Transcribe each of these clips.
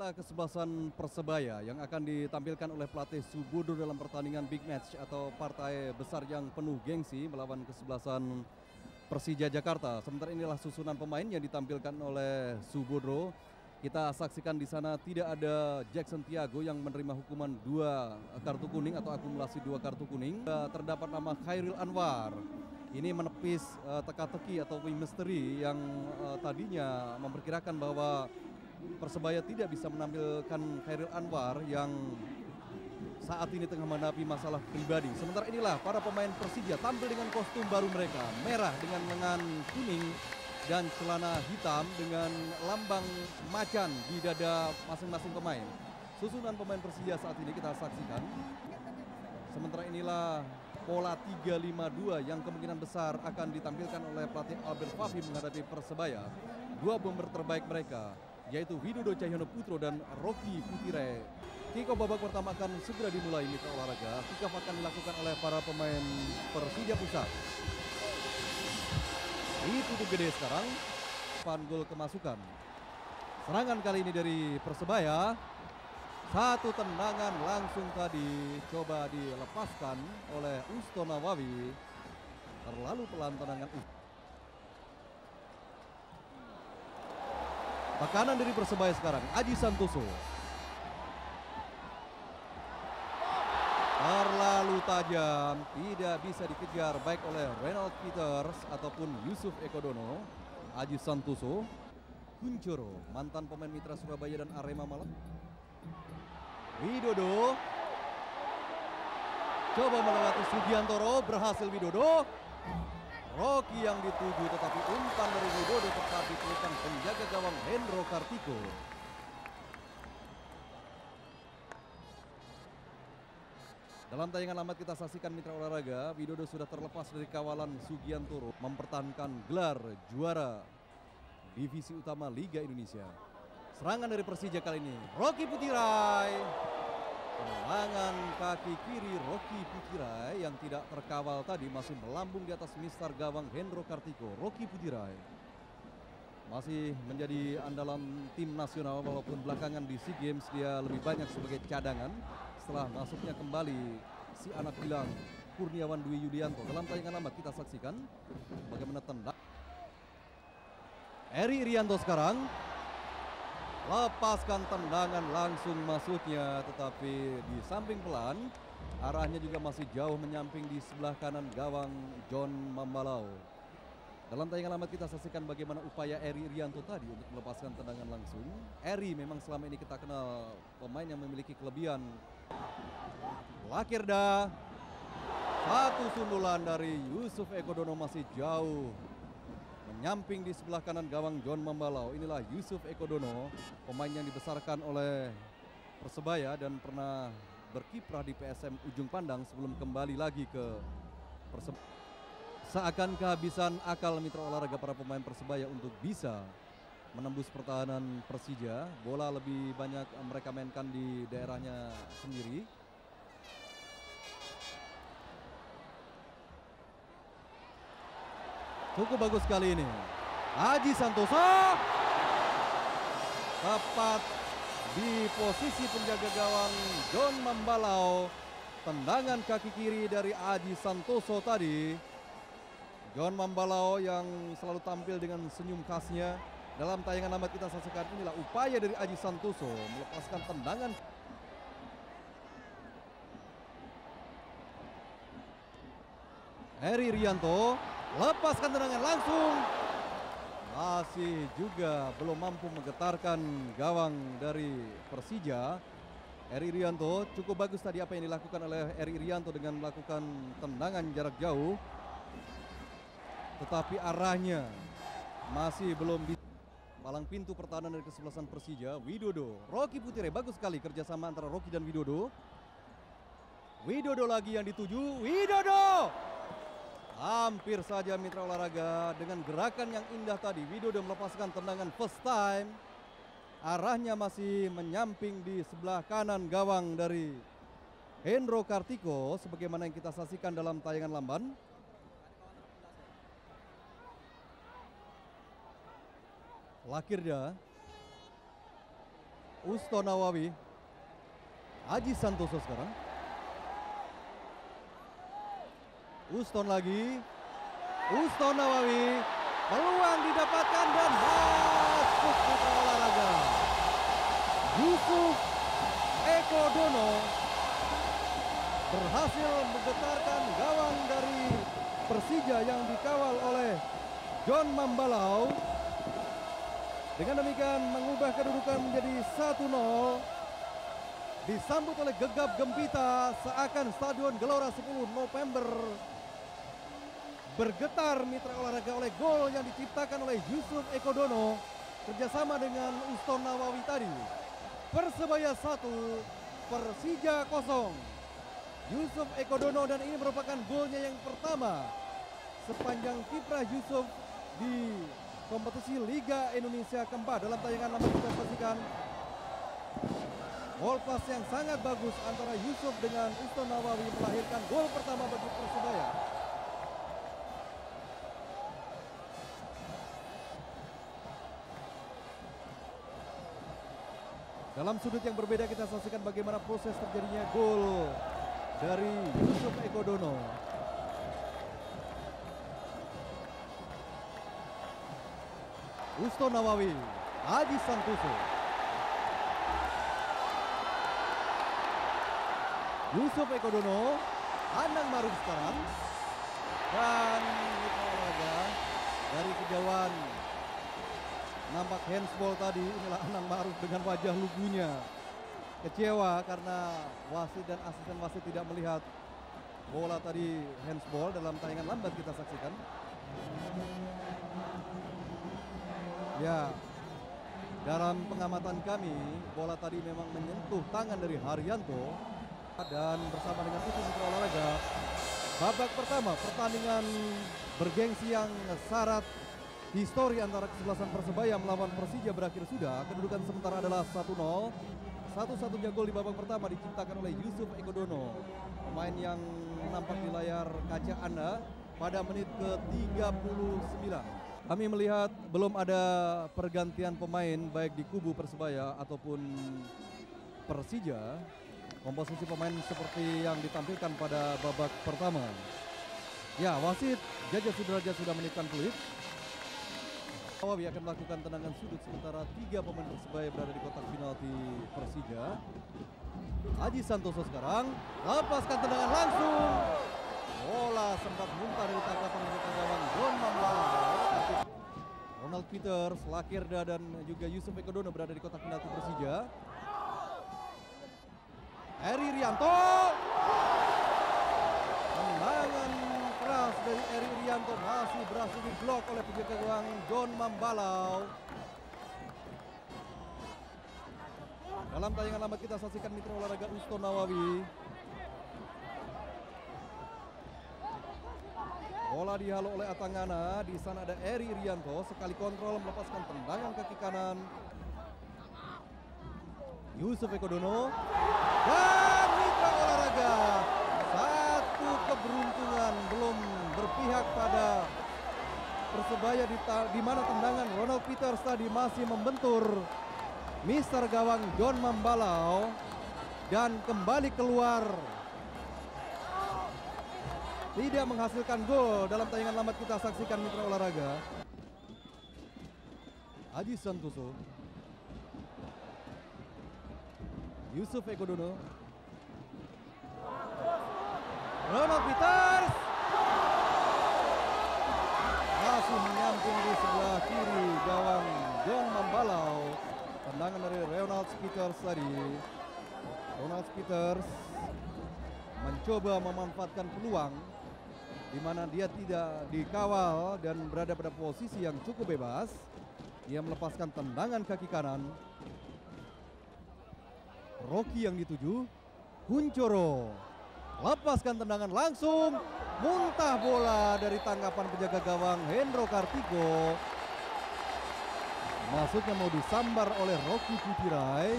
Inilah kesebelasan Persebaya yang akan ditampilkan oleh pelatih Subodo dalam pertandingan big match atau partai besar yang penuh gengsi melawan kesebelasan Persija Jakarta. Sementara inilah susunan pemain yang ditampilkan oleh Subodo. Kita saksikan di sana tidak ada Jackson Tiago yang menerima hukuman dua kartu kuning atau akumulasi dua kartu kuning. Terdapat nama Khairil Anwar. Ini menepis uh, teka-teki atau misteri yang uh, tadinya memperkirakan bahwa Persebaya tidak bisa menampilkan Khairil Anwar yang saat ini tengah menghadapi masalah pribadi. Sementara inilah para pemain Persija tampil dengan kostum baru mereka, merah dengan lengan kuning dan celana hitam dengan lambang macan di dada masing-masing pemain. Susunan pemain Persija saat ini kita saksikan. Sementara inilah pola 352 yang kemungkinan besar akan ditampilkan oleh pelatih Albert Fafi menghadapi Persebaya. Dua bomber terbaik mereka yaitu Widodo Cahyono Putro dan Rocky Putire. Kiko babak pertama akan segera dimulai mitra olahraga. Kick akan dilakukan oleh para pemain Persija Pusat. Itu gede sekarang. Pan gol kemasukan. Serangan kali ini dari Persebaya. Satu tendangan langsung tadi coba dilepaskan oleh Usto Nawawi. Terlalu pelan tendangan Usto. Tekanan dari Persebaya sekarang, Aji Santoso. Terlalu tajam, tidak bisa dikejar baik oleh Renald Peters ataupun Yusuf Ekodono. Aji Santoso, Kuncoro, mantan pemain mitra Surabaya dan Arema Malang. Widodo, coba melewati Sugiantoro, berhasil Widodo. Rocky yang dituju tetapi umpan dari Widodo tetap ditemukan penjaga gawang Hendro Kartiko. Dalam tayangan amat kita saksikan mitra olahraga, Widodo sudah terlepas dari kawalan Sugiantoro mempertahankan gelar juara divisi utama Liga Indonesia. Serangan dari Persija kali ini, Rocky Putirai Tendangan kaki kiri Rocky Putirai yang tidak terkawal tadi masih melambung di atas mister gawang Hendro Kartiko. Rocky Putirai masih menjadi andalan tim nasional walaupun belakangan di SEA Games dia lebih banyak sebagai cadangan setelah masuknya kembali si anak bilang Kurniawan Dwi Yudianto. Dalam tayangan amat kita saksikan bagaimana tendang Eri Irianto sekarang lepaskan tendangan langsung masuknya tetapi di samping pelan arahnya juga masih jauh menyamping di sebelah kanan gawang John Mambalau dalam tayangan amat kita saksikan bagaimana upaya Eri Rianto tadi untuk melepaskan tendangan langsung. Eri memang selama ini kita kenal pemain yang memiliki kelebihan. Lakirda satu sundulan dari Yusuf Ekodono masih jauh Menyamping di sebelah kanan gawang John Mambalau. Inilah Yusuf Ekodono, pemain yang dibesarkan oleh Persebaya dan pernah berkiprah di PSM Ujung Pandang sebelum kembali lagi ke Persebaya. Seakan kehabisan akal mitra olahraga para pemain Persebaya untuk bisa menembus pertahanan Persija. Bola lebih banyak mereka mainkan di daerahnya sendiri. Cukup bagus kali ini. Haji Santoso tepat di posisi penjaga gawang John Mambalau. Tendangan kaki kiri dari Aji Santoso tadi. John Mambalau yang selalu tampil dengan senyum khasnya. Dalam tayangan amat kita saksikan inilah upaya dari Aji Santoso melepaskan tendangan Heri Rianto lepaskan tendangan langsung. Masih juga belum mampu menggetarkan gawang dari Persija. Eri Rianto cukup bagus tadi apa yang dilakukan oleh Eri Rianto dengan melakukan tendangan jarak jauh. Tetapi arahnya masih belum di palang pintu pertahanan dari kesebelasan Persija Widodo. Rocky Putire bagus sekali kerjasama antara Rocky dan Widodo. Widodo lagi yang dituju Widodo Hampir saja mitra olahraga dengan gerakan yang indah tadi. Widodo melepaskan tendangan first time. Arahnya masih menyamping di sebelah kanan gawang dari Hendro Kartiko. Sebagaimana yang kita saksikan dalam tayangan lamban. Lakirda. Usto Nawawi. Aji Santoso sekarang. Uston lagi. Uston Nawawi. Peluang didapatkan dan masuk ke olahraga. Yusuf Eko Dono berhasil menggetarkan gawang dari Persija yang dikawal oleh John Mambalau. Dengan demikian mengubah kedudukan menjadi 1-0. Disambut oleh gegap gempita seakan Stadion Gelora 10 November bergetar mitra olahraga oleh gol yang diciptakan oleh Yusuf Ekodono kerjasama dengan Uston Nawawi tadi. Persebaya 1, Persija 0. Yusuf Ekodono dan ini merupakan golnya yang pertama sepanjang kiprah Yusuf di kompetisi Liga Indonesia keempat dalam tayangan lama kita saksikan Gol pas yang sangat bagus antara Yusuf dengan Uston Nawawi melahirkan gol pertama bagi Persebaya. Dalam sudut yang berbeda kita saksikan bagaimana proses terjadinya gol dari Yusuf Ekodono. Usto Nawawi, Haji Santoso. Yusuf Ekodono, Anang Maruf sekarang. Dan olahraga dari kejauhan nampak handsball tadi inilah Anang Maruf dengan wajah lugunya. Kecewa karena wasit dan asisten wasit tidak melihat bola tadi handsball dalam tayangan lambat kita saksikan. Ya dalam pengamatan kami bola tadi memang menyentuh tangan dari Haryanto dan bersama dengan itu mitra olahraga babak pertama pertandingan bergengsi yang syarat Histori antara kesebelasan Persebaya melawan Persija berakhir sudah. Kedudukan sementara adalah 1-0. Satu-satunya gol di babak pertama diciptakan oleh Yusuf Ekodono. Pemain yang nampak di layar kaca Anda pada menit ke-39. Kami melihat belum ada pergantian pemain baik di kubu Persebaya ataupun Persija. Komposisi pemain seperti yang ditampilkan pada babak pertama. Ya, wasit Jaja Sudraja sudah menitipkan peluit. Nawawi akan melakukan tendangan sudut sementara tiga pemain Persebaya berada di kotak penalti Persija. Haji Santoso sekarang lepaskan tendangan langsung. Bola sempat muntah dari tangkapan dari gawang Don. Ronald Peters, Lakirda dan juga Yusuf Ekodono berada di kotak penalti Persija. Eri Rianto. Tendangan Rianto masih berhasil diblok oleh penjaga gawang John Mambalau. Dalam tayangan lambat kita saksikan mitra olahraga Usto Nawawi. Bola dihalau oleh Atangana, di sana ada Eri Rianto, sekali kontrol melepaskan tendangan kaki kanan. Yusuf Ekodono dan mitra olahraga satu keberuntungan belum berpihak pada Persebaya di, di mana tendangan Ronald Peters tadi masih membentur. Mister gawang John Mambalau dan kembali keluar. Tidak menghasilkan gol dalam tayangan lambat kita saksikan mitra olahraga. Haji Santoso. Yusuf Ekodono. Ronald Peters masih menyamping di sebelah kiri gawang John Mambalau. Tendangan dari Ronald Peters tadi. Ronald Peters mencoba memanfaatkan peluang di mana dia tidak dikawal dan berada pada posisi yang cukup bebas. Dia melepaskan tendangan kaki kanan. Rocky yang dituju. Kuncoro lepaskan tendangan langsung muntah bola dari tangkapan penjaga gawang Hendro Kartiko masuknya mau disambar oleh Rocky Putirai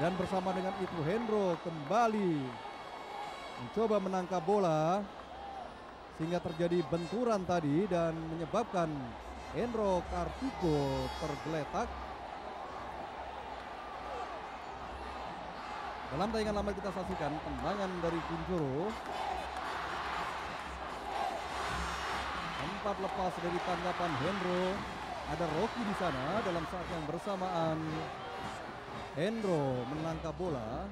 dan bersama dengan itu Hendro kembali mencoba menangkap bola. Sehingga terjadi benturan tadi dan menyebabkan Hendro Kartiko tergeletak. Dalam tayangan lama kita saksikan tendangan dari Kuncoro. Sempat lepas dari tanggapan Hendro. Ada Rocky di sana dalam saat yang bersamaan Hendro menangkap bola.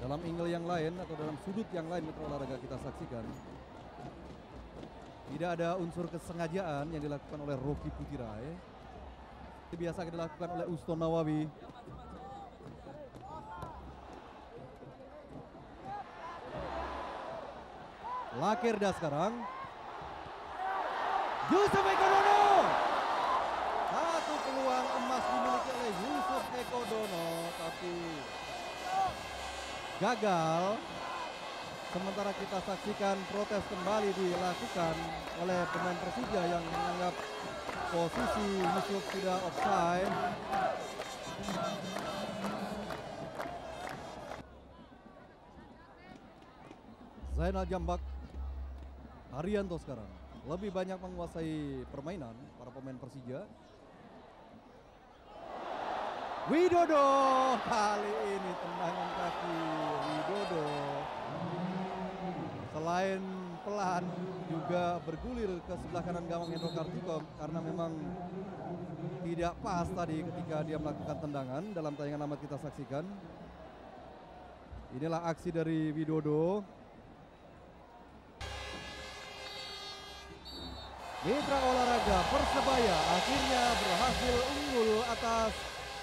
Dalam angle yang lain atau dalam sudut yang lain mitra olahraga kita saksikan tidak ada unsur kesengajaan yang dilakukan oleh Rocky Putirai. Itu biasa dilakukan oleh Uston Nawawi. Lakirda sekarang. Yusuf Ekodono. Satu peluang emas dimiliki oleh Yusuf Ekodono. Tapi gagal. Sementara kita saksikan protes kembali dilakukan oleh pemain Persija yang menganggap posisi Yusuf sudah offside. Zainal Jambak Haryanto sekarang lebih banyak menguasai permainan para pemain Persija. Widodo kali ini tendangan kaki Widodo selain pelan juga bergulir ke sebelah kanan gawang Hendro Kartiko karena memang tidak pas tadi ketika dia melakukan tendangan dalam tayangan amat kita saksikan. Inilah aksi dari Widodo. Mitra olahraga Persebaya akhirnya berhasil unggul atas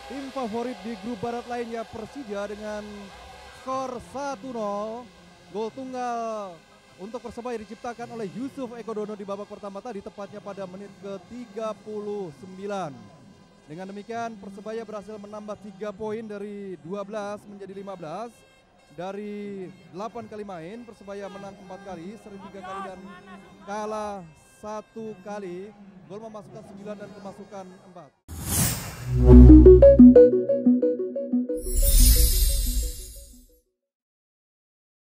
tim favorit di grup barat lainnya Persija dengan skor 1-0. Gol tunggal untuk Persebaya diciptakan oleh Yusuf Ekodono di babak pertama tadi tepatnya pada menit ke-39. Dengan demikian Persebaya berhasil menambah 3 poin dari 12 menjadi 15. Dari 8 kali main Persebaya menang 4 kali, seri 3 kali dan kalah satu kali. Gol memasukkan 9 dan kemasukan 4.